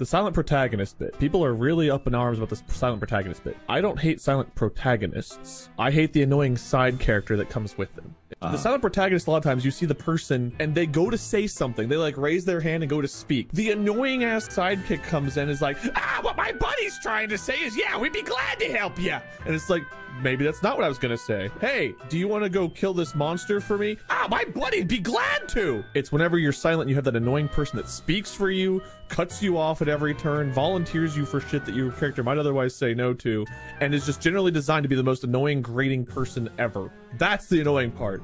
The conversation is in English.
The silent protagonist bit. People are really up in arms about this silent protagonist bit. I don't hate silent protagonists. I hate the annoying side character that comes with them. The silent protagonist, a lot of times you see the person and they go to say something. They like raise their hand and go to speak. The annoying ass sidekick comes in and is like, ah, what my buddy's trying to say is, yeah, we'd be glad to help you. And it's like, maybe that's not what I was gonna say. Hey, do you want to go kill this monster for me? Ah, my buddy'd be glad to. It's whenever you're silent, you have that annoying person that speaks for you, cuts you off at every turn, volunteers you for shit that your character might otherwise say no to, and is just generally designed to be the most annoying, grating person ever. That's the annoying part.